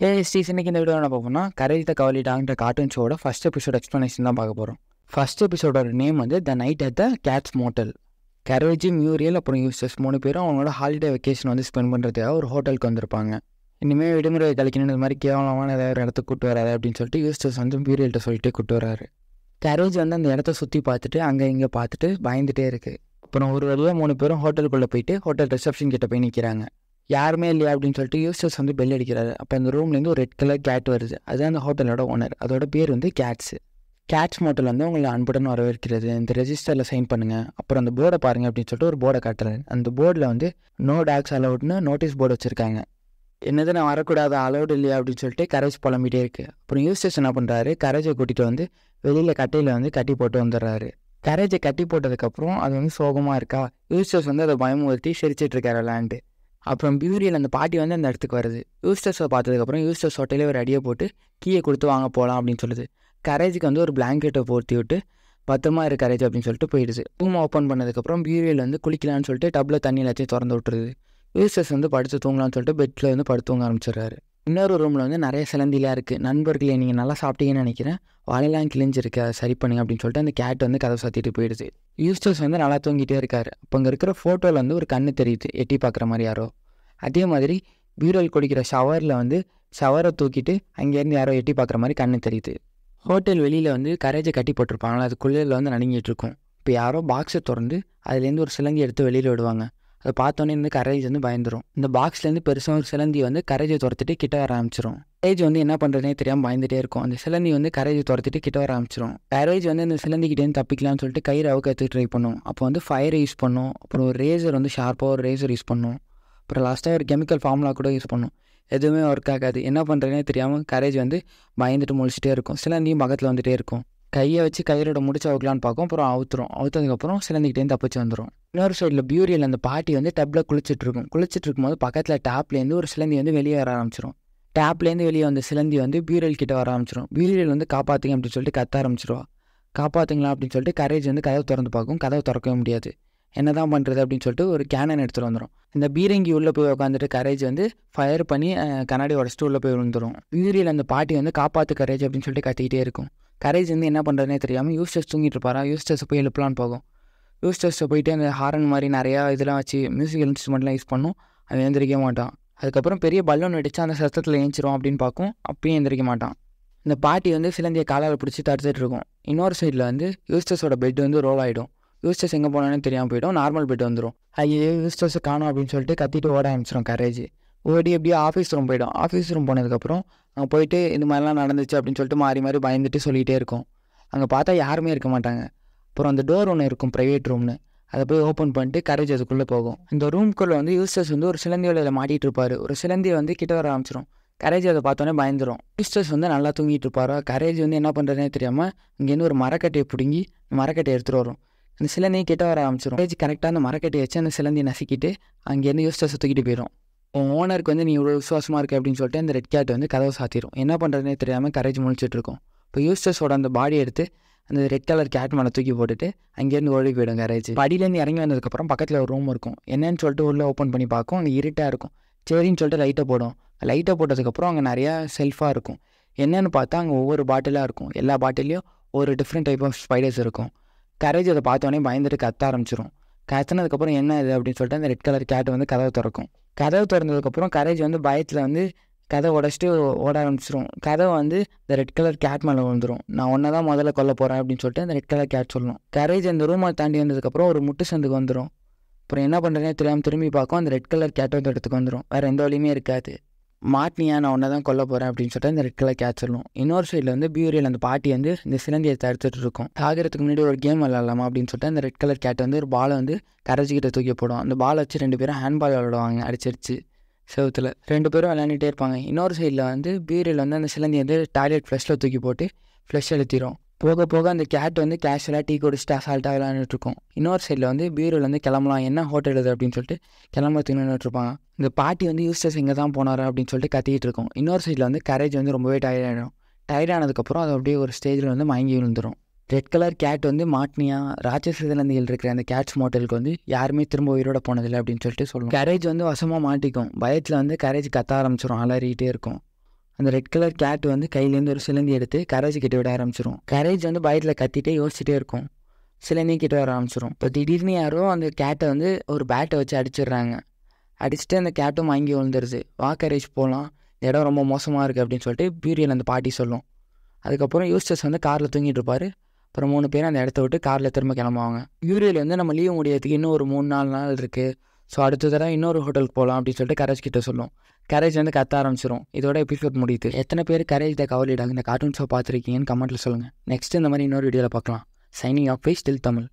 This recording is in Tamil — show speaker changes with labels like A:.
A: ஏ ஸ்டீஸ் இன்னைக்கு இந்த வீடியோ என்ன பார்ப்போம்னா கரேஜ் கவலிட்டாங்கிற கார்ட்டூன் ஷோட ஃபஸ்ட் எபிசோட் எக்ஸ்ப்ளனேஷன் தான் பார்க்க போகிறோம் ஃபஸ்ட் எபிசோடோட நேம் வந்து the night at the Katz motel Courage Muriel அப்புறம் யூசஸ் மூணு பேரும் அவங்களோட ஹாலிடே வெக்கேஷன் வந்து ஸ்பெண்ட் பண்ணுறதுக்காக ஒரு ஹோட்டலுக்கு வந்திருப்பாங்க. இனிமேல் விடுமுறை கழிக்கணும் இந்த மாதிரி கேவலமான ஏதாவது ஒரு இடத்துக்கு கூட்டு வராது அப்படின்னு சொல்லிட்டு யூஸ்டஸ் வந்து மியூரியல்கிட்ட சொல்லிட்டு கூட்டு வராரு. கரோஜ் வந்து அந்த இடத்த சுற்றி பார்த்துட்டு அங்கே இங்கே பார்த்துட்டு பயந்துகிட்டே இருக்குது அப்புறம் ஒரு வழியாக மூணு பேரும் ஹோட்டலுக்குள்ளே போயிட்டு ஹோட்டல் ரிசப்ஷன் கிட்ட போய் நிற்கிறாங்க யாருமே இல்லையா அப்படின்னு சொல்லிட்டு யூஸ்டஸ் வந்து பெல் அடிக்கிறாரு. அப்போ அந்த ரூம்லேருந்து ஒரு ரெட் கலர் கேட் வருது. அதுதான் அந்த ஹோட்டலோட ஓனர் அதோட பேர் வந்து கேட்ஸு கேட்ஸ் மோட்டல் வந்து உங்களை அன்புடன் வரவேற்கிறது. இந்த ரெஜிஸ்டரில் சைன் பண்ணுங்கள் அப்புறம் அந்த போர்டை பாருங்கள் அப்படின்னு சொல்லிட்டு ஒரு போர்டை காட்டுறாரு. அந்த போர்டில் வந்து நோ டாக்ஸ் அலவுட்னு நோட்டீஸ் போர்டு வச்சுருக்காங்க. என்னது நான் வரக்கூடாது? அலவுட் இல்லையா அப்படின்னு சொல்லிட்டு கரேஜ் புலம்பிட்டே இருக்குது அப்புறம் யூஸ்டஸ் என்ன பண்ணுறாரு கரேஜை கூட்டிகிட்டு வந்து வெளியில் கட்டையில் வந்து கட்டி போட்டு வந்துடுறாரு. கரேஜை கட்டி போட்டதுக்கப்புறம் அது வந்து சோகமாக இருக்கா? யூஸ்டஸ் வந்து அதை பயமுறுத்தி சிரிச்சிட்ருக்காரு விளாண்டு அப்புறம் பியூரியில் அந்த பாட்டி வந்து அந்த இடத்துக்கு வருது. யூஸ்டர்ஸை பார்த்ததுக்கப்புறம் யூஸ்டர்ஸ் ஹோட்டலே ஒரு அடியை போட்டு கீயை கொடுத்து வாங்க போகலாம் அப்படின்னு சொல்லுது. கரேஜுக்கு வந்து ஒரு பிளாங்கெட்டை போர்த்தி விட்டு பத்திரமா இரு கரேஜ் அப்படின்னு சொல்லிட்டு போயிடுது. ரூம் ஓப்பன் பண்ணதுக்கப்புறம் பியூரியல் வந்து குளிக்கலாம்னு சொல்லிட்டு டப்பில் தண்ணி எல்லாத்தையும் திறந்து விட்டுருது. யூஸ்டர்ஸ் வந்து படுத்து தூங்கலாம்னு சொல்லிட்டு பெட்டில் வந்து படுத்து தூங்க ஆரம்பிச்சிடுறாரு. இன்னொரு ரூமில் வந்து நிறைய சிலந்திலாம் இருக்குது நண்பர்களே நீங்கள் நல்லா சாப்பிட்டீங்கன்னு நினைக்கிறேன். வாழையெல்லாம் கிழிஞ்சிருக்கு அதை சரி பண்ணுங்க அப்படின்னு சொல்லிட்டு அந்த கேட் வந்து கதை சாத்திட்டு போயிடுது. யூஸ்டர்ஸ் வந்து நல்லா தூங்கிட்டே இருக்கார். அப்போ அங்கே இருக்கிற ஃபோட்டோவில் வந்து ஒரு கண்ணு தெரியுது எட்டி பார்க்குற மாதிரி யாரோ. அதே மாதிரி பீரோல் குடிக்கிற ஷவரில் வந்து ஷவரை தூக்கிட்டு அங்கேருந்து யாரோ எட்டி பார்க்குற மாதிரி கண்ணு தெரியுது. ஹோட்டல் வெளியில் வந்து கரேஜை கட்டி போட்டிருப்பாங்களா அது குளிரில் வந்து நடுங்கிட்டு இருக்கும். இப்போ யாரோ பாக்ஸை திறந்து அதுலேருந்து ஒரு சிலங்கி எடுத்து வெளியில் விடுவாங்க. அதை பார்த்தோன்னே வந்து கரேஜ் வந்து பயந்துரும். இந்த பாக்ஸ்லேருந்து பெருசாக ஒரு சிலந்தி வந்து கரேஜை துரத்துட்டு கிட்ட வர ஆரம்பிச்சிரும். கரேஜ் வந்து என்ன பண்ணுறதுனே தெரியாமல் பயந்துட்டே இருக்கும். அந்த சிலந்தி வந்து கரேஜை துரத்துட்டு கிட்ட வர ஆரம்பிச்சிரும். கரேஜ் வந்து அந்த சிலந்திக்கிட்டேருந்து தப்பிக்கலாம்னு சொல்லிட்டு கயிறு அவுக்கத்துக்கு ட்ரை பண்ணும். அப்போ வந்து ஃபயர் யூஸ் பண்ணும். அப்புறம் ஒரு ரேசர் வந்து ஷார்ப்பாக ஒரு ரேசர் யூஸ் பண்ணும். அப்புறம் லாஸ்ட்டாக ஒரு கெமிக்கல் ஃபார்முலா கூட யூஸ் பண்ணும். எதுவுமே ஒர்க் ஆகாது. என்ன பண்ணுறதுனே தெரியாமல் கரேஜ் வந்து பயந்துட்டு முழிச்சிட்டே இருக்கும். சிலந்தியும் பக்கத்தில் வந்துட்டே இருக்கும். கையை வச்சு கயிறோட முடிச்சு அவுக்கலான்னு பார்க்கும் அப்புறம் அவுத்துரும். அவுத்ததுக்கப்புறம் சிலந்திக்கிட்டேருந்து தப்பிச்சு வந்துடும் இன்னொரு சைடில் பியூரியில் அந்த பாட்டி வந்து டப்பில் குளிச்சுட்டு இருக்கும் குளிச்சுட்டு இருக்கும்போது பக்கத்தில் டேப்லேருந்து ஒரு சிலந்தி வந்து வெளியே வர ஆரம்பிச்சிடும் டேப்லேருந்து வெளியே வந்த சிலந்தி வந்து பியூரியல் கிட்ட வர ஆரம்பிச்சிடும் பியூரியல் வந்து காப்பாற்றுங்க அப்படின்னு சொல்லிட்டு கத்த ஆரம்பிச்சிருவா. காப்பாற்றுங்களா அப்படின்னு சொல்லிட்டு கரேஜ் வந்து கதவை திறந்து பார்க்கும் கதவை திறக்கவே முடியாது. என்ன தான் பண்ணுறது அப்படின்னு சொல்லிட்டு ஒரு கேனன் எடுத்துகிட்டு வந்துடும் இந்த பீரங்கி உள்ளே போய் உட்காந்துட்டு கரேஜ் வந்து ஃபயர் பண்ணி கண்ணாடி உடச்சிட்டு உள்ளே போய் விழுந்துடும் பியூரியில் அந்த பாட்டி வந்து காப்பாற்று கரேஜ் அப்படின்னு சொல்லிட்டு கத்திக்கிட்டே இருக்கும். கரேஜ் வந்து என்ன பண்ணுறதுனே தெரியாமல் யூஸ்டஸ் தூங்கிட்டு இருப்பாரா? யூஸ்டஸ் போய் எழுப்பலான்னு போகும். யூஸ்டஸை போயிட்டு அந்த ஹாரன் மாதிரி நிறையா இதெல்லாம் வச்சு மியூசிக்கல் இன்ஸ்ட்ருமெண்ட்லாம் யூஸ் பண்ணும். அவன் எந்திரிக்க மாட்டான். அதுக்கப்புறம் பெரிய பலூன் அடித்து அந்த சத்தத்தில் ஏஞ்சிரும் அப்படின்னு பார்க்கும். அப்பயும் எந்திரிக்க மாட்டான். இந்த பாட்டி வந்து சிலந்தியை காலால் பிடிச்சி தடுத்துட்டு இருக்கும். இன்னொரு சைடில் வந்து யூஸ்டஸோட பெட் வந்து ரோல் ஆகிடும் யூஸ்டஸ் எங்கே போனாலும் தெரியாமல் போயிடும். நார்மல் பெட் வந்துடும் ஐயோ யூஸ்டர்ஸை காணும் அப்படின்னு சொல்லிட்டு கத்திட்டு ஓட ஆரம்பிச்சிடும் கரேஜ். ஓடி எப்படியோ ஆஃபீஸ் ரூம் போயிடும். ஆஃபீஸ் ரூம் போனதுக்கப்புறம் அங்கே போயிட்டு இந்த மாதிரிலாம் நடந்துச்சு அப்படின்னு சொல்லிட்டு மாறி மாறி பயந்துட்டு சொல்லிகிட்டே இருக்கும். அங்கே பார்த்தா யாருமே இருக்க மாட்டாங்க. அப்புறம் அந்த டோர் ஒன்று இருக்கும் ப்ரைவேட் ரூம்னு அதை போய் ஓப்பன் பண்ணிட்டு கரேஜ் அதுக்குள்ளே போகும். இந்த ரூம்குள்ளே வந்து யூஸ்டர்ஸ் வந்து ஒரு சிலந்தியோட இதில் மாட்டிகிட்டு இருப்பார். ஒரு சிலந்தி வந்து கிட்ட வர ஆரம்பிச்சிடும் கரேஜ் அதை பார்த்தோன்னே பயந்துரும். யூஸ்டர்ஸ் வந்து நல்லா தூங்கிட்டு இருப்பாரோ? கரேஜ் வந்து என்ன பண்ணுறதுனே தெரியாமல் இங்கேருந்து ஒரு மரக்கட்டையை பிடுங்கி மரக்கட்டையை எடுத்துகிட்டு வரும். அந்த சிலந்தி கிட்ட வர ஆரம்பிச்சிடும் கரேஜ் கரெக்டாக அந்த மரக்கட்டையை வச்சு அந்த சிலந்தி நசுக்கிட்டு அங்கேருந்து யூஸ்டர்ஸை தூக்கிட்டு போயிடும் உன் ஓனருக்கு வந்து நீ இவ்வளோ விசுவாசமாக இருக்க அப்படின்னு சொல்லிட்டு அந்த ரெட் கேட் வந்து கதவை சாத்திரும். என்ன பண்ணுறதுனே தெரியாமல் கரேஜ் முழிச்சிட்டு இருக்கும் இப்போ யூஸ்டர்ஸோட அந்த பாடி எடுத்து அந்த ரெட் கலர் கேட் மேலே தூக்கி போட்டுட்டு அங்கேருந்து ஓடி போயிடும் கரேஜ் படியிலேருந்து இறங்கி வந்ததுக்கப்புறம் பக்கத்தில் ஒரு ரூம் இருக்கும். என்னன்னு சொல்லிட்டு உள்ளே ஓப்பன் பண்ணி பார்க்கும். அங்கே இருட்டாக இருக்கும். சரின்னு சொல்லிட்டு லைட்டை போடும். லைட்டை போட்டதுக்கப்புறம் அங்கே நிறையா செல்ஃபாக இருக்கும். என்னன்னு பார்த்தா அங்கே ஒவ்வொரு பாட்டிலாக இருக்கும். எல்லா பாட்டிலையும் ஒரு டிஃப்ரெண்ட் டைப் ஆஃப் ஸ்பைடர்ஸ் இருக்கும். கரேஜ் அதை பார்த்தோன்னே பயந்துட்டு கத்த ஆரம்பிச்சிரும். கத்துனதுக்கப்புறம் என்ன இது அப்படின்னு சொல்லிட்டு அந்த ரெட் கலர் கேட் வந்து கதவை திறக்கும். கதவு திறந்ததுக்கப்புறம் கரேஜ் வந்து பயத்தில் வந்து கதை உடச்சிட்டு ஓட ஆரம்பிச்சிரும். கதை வந்து இந்த ரெட் கலர் கேட் மேலே வந்துடும் நான் ஒன்றை தான் முதல்ல கொல்ல போகிறேன் அப்படின்னு சொல்லிட்டு அந்த ரெட் கலர் கேட் சொல்லணும் கரேஜ் அந்த ரூமை தாண்டி வந்ததுக்கப்புறம் ஒரு முட்டு சந்துக்கு வந்துடும் அப்புறம் என்ன பண்ணுறதுனே தெரியாமல் திரும்பி பார்க்கும் அந்த ரெட் கலர் கேட் வந்து இடத்துக்கு வந்துடும் வேறு எந்த வழியுமே இருக்காது. மாட்டினியா நான் ஒன்றை தான் கொல்ல போகிறேன் அப்படின்னு சொல்லிட்டு அந்த ரெட் கலர் கேட்ச் சொல்லணும் இன்னொரு சைடில் வந்து பியூரியல் அந்த பாட்டி வந்து இந்த சிலந்தியை தடுத்துட்டு இருக்கும். சாகிறதுக்கு முன்னாடி ஒரு கேம் விளாட்லாமா அப்படின்னு சொல்லிட்டு அந்த ரெட் கலர் கேட் வந்து ஒரு பாலை வந்து கரைச்சிக்கிட்ட தூக்கி போடும் அந்த பாலை வச்சு ரெண்டு பேரும் ஹேண்ட் பால் விளாடுவாங்க அடிச்சடிச்சு செவத்தில். ரெண்டு பேரும் விளையாண்டுட்டே இருப்பாங்க. இன்னொரு சைடில் வந்து பீரியல் வந்து அந்த சிலந்தி வந்து டாய்லெட் ஃப்ளஷில் தூக்கி போட்டு ஃப்ளஷ் அழுத்திடும் போக போக அந்த கேட் வந்து கேஷுவலாக டீ குடிச்சிட்டு அசால்ட்டாக விளையாண்டுட்டு இருக்கோம் இன்னொரு சைடில் வந்து பீரோவில் வந்து கிளம்பலாம் என்ன ஹோட்டல் இது அப்படின்னு சொல்லிட்டு கிளம்புறதுக்கு நின்றுட்டுருப்பாங்க இந்த பாட்டி வந்து யூஸ்டர்ஸ் எங்கே தான் போனார் அப்படின்னு சொல்லிட்டு கத்திக்கிட்டு இருக்கோம். இன்னொரு சைடில் வந்து கரேஜ் வந்து ரொம்பவே டயர்ட் ஆகிடும் டயர்ட் ஆனதுக்கப்புறம் அது அப்படியே ஒரு ஸ்டேஜில் வந்து மயங்கி விழுந்துடும் ரெட் கலர் கேட் வந்து மாட்னியா ராட்சச இருக்கிற அந்த கேட்ஸ் மோட்டலுக்கு வந்து யாருமே திரும்ப உயிரோட போனதில்லை அப்படின்னு சொல்லிட்டு சொல்லுவோம் கரேஜ் வந்து வசமாக மாட்டிக்கும். பயத்தில் வந்து கரேஜ் கத்த ஆரம்பிச்சிடும் அலறிக்கிட்டே இருக்கும். அந்த ரெட் கலர் கேட் வந்து கையிலேருந்து ஒரு சிலந்தி எடுத்து கரேஜ் கிட்ட விட ஆரம்பிச்சிரும். கரேஜ் வந்து பயத்தில் கத்திட்டே யோசிச்சுட்டே இருக்கும். சிலந்தி கிட்ட வர ஆரம்பிச்சிரும். இப்போ திடீர்னு யாரோ அந்த கேட்டை வந்து ஒரு பேட்டை வச்சு அடிச்சிடுறாங்க. அடிச்சுட்டு அந்த கேட்டும் வாங்கி விழுந்துருது. வா கரேஜ் போகலாம் இந்த இடம் ரொம்ப மோசமாக இருக்குது அப்படின்னு சொல்லிட்டு பியூரியல் அந்த பாட்டி சொல்லும். அதுக்கப்புறம் யூஸ்டர்ஸ் வந்து காரில் தூங்கிட்டு இருப்பாரு. அப்புறம் மூணு பேர் அந்த இடத்த விட்டு காரில் திரும்ப கிளம்புவாங்க. யூரியல் வந்து நம்ம லீவ் முடியறதுக்கு இன்னும் ஒரு மூணு நாலு நாள் இருக்குது ஸோ அடுத்த தடவை இன்னொரு ஹோட்டலுக்கு போகலாம் அப்படின்னு சொல்லிட்டு கரேஜ் கிட்ட சொல்லும். கரேஜ் வந்து கத்த ஆரம்பிச்சிரும். இதோட எபிசோட் முடியுது. எத்தனை பேர் கரேஜ் த கவலிடாங்க இந்த கார்ட்டூன் ஷோ பார்த்துருக்கீங்கன்னு கமெண்ட்டில் சொல்லுங்கள் நெக்ஸ்ட் இந்த மாதிரி இன்னொரு வீடியோவில் பார்க்கலாம். Signing off still Tamil.